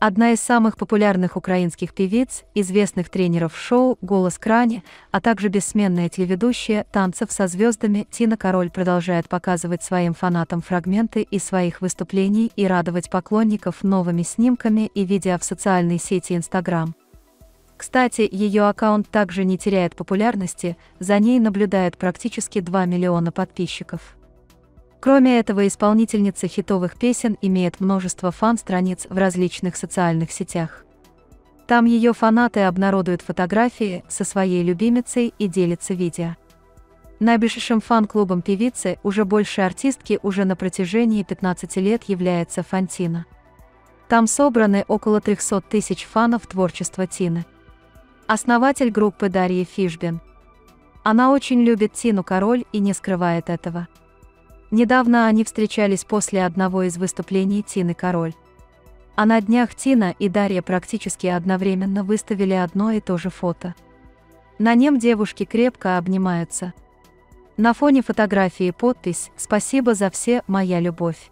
Одна из самых популярных украинских певиц, известных тренеров шоу «Голос Крани», а также бессменная телеведущая «Танцев со звездами» Тина Король продолжает показывать своим фанатам фрагменты из своих выступлений и радовать поклонников новыми снимками и видео в социальной сети Instagram. Кстати, ее аккаунт также не теряет популярности, за ней наблюдает практически 2 миллиона подписчиков. Кроме этого, исполнительница хитовых песен имеет множество фан-страниц в различных социальных сетях. Там ее фанаты обнародуют фотографии со своей любимицей и делятся видео. Наибольшим фан-клубом певицы уже больше артистки уже на протяжении 15 лет является Фантина. Там собраны около 300 тысяч фанов творчества Тины. Основатель группы Дарья Фишбен. Она очень любит Тину Король и не скрывает этого. Недавно они встречались после одного из выступлений Тины Король. А на днях Тина и Дарья практически одновременно выставили одно и то же фото. На нем девушки крепко обнимаются. На фоне фотографии подпись «Спасибо за все, моя любовь».